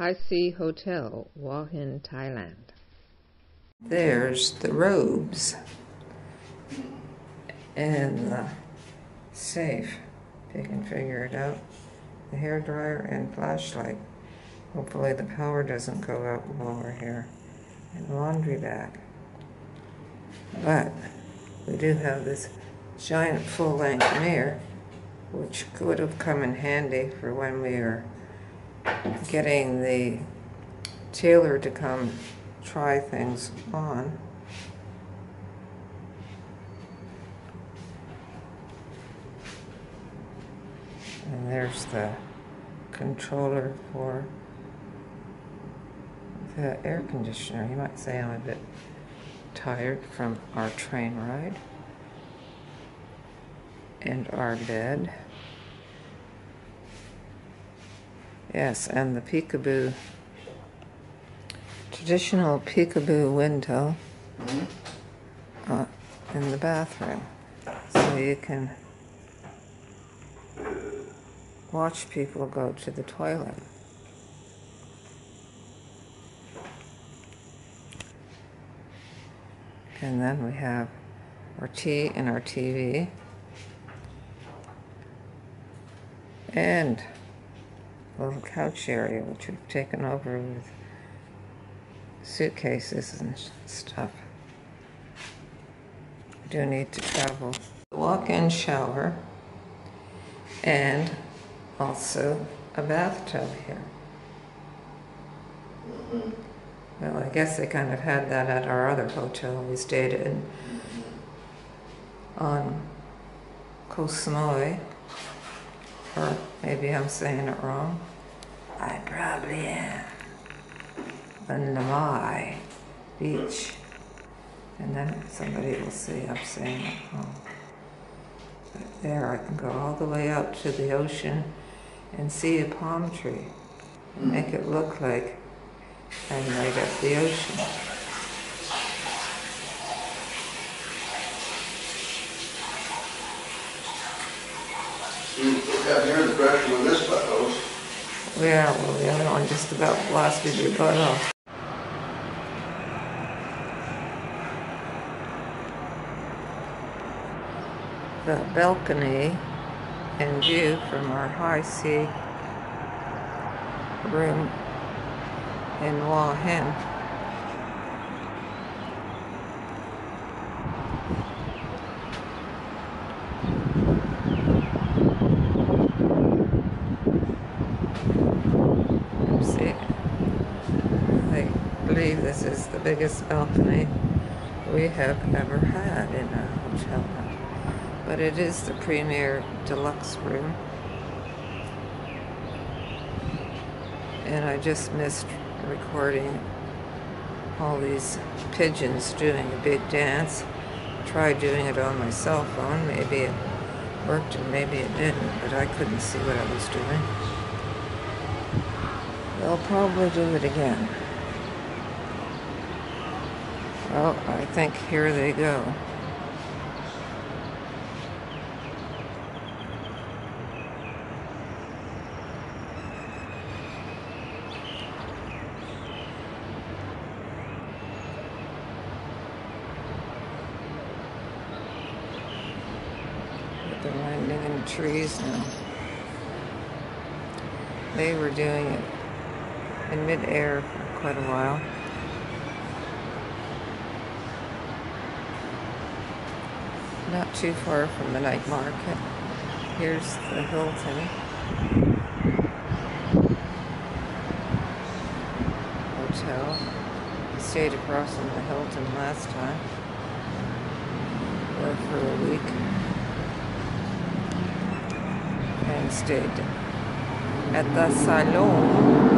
Hisea Hotel, Hua Hin, Thailand. There's the robes and the safe, if you can figure it out. The hair dryer and flashlight. Hopefully the power doesn't go out while we're here. And laundry bag. But we do have this giant full-length mirror, which could have come in handy for when we are getting the tailor to come try things on. And there's the controller for the air conditioner. You might say I'm a bit tired from our train ride and our bed. Yes, and the peekaboo, traditional peekaboo window uh, in the bathroom. So you can watch people go to the toilet. And then we have our tea and our TV. And little couch area, which we've taken over with suitcases and stuff. I do need to travel. Walk-in shower and also a bathtub here. Well, I guess they kind of had that at our other hotel we stayed in on Koh Samui. Or maybe I'm saying it wrong. I probably am. The Namai Beach. And then somebody will say I'm saying it wrong. But there I can go all the way out to the ocean and see a palm tree. And make it look like I'm right at the ocean. The pressure this butt goes. Yeah, well, the other one just about blasted your butt off. The balcony and view from our Hisea room in Hua Hin. See, I believe this is the biggest balcony we have ever had in a hotel. But it is the premier deluxe room. And I just missed recording all these pigeons doing a big dance. Tried doing it on my cell phone. Maybe it worked and maybe it didn't, but I couldn't see what I was doing. They'll probably do it again. Well, I think here they go. They're landing in trees now. They were doing it in midair for quite a while. Not too far from the night market. Here's the Hilton. Hotel. We stayed across from the Hilton last time. There for a week. And stayed at the Salon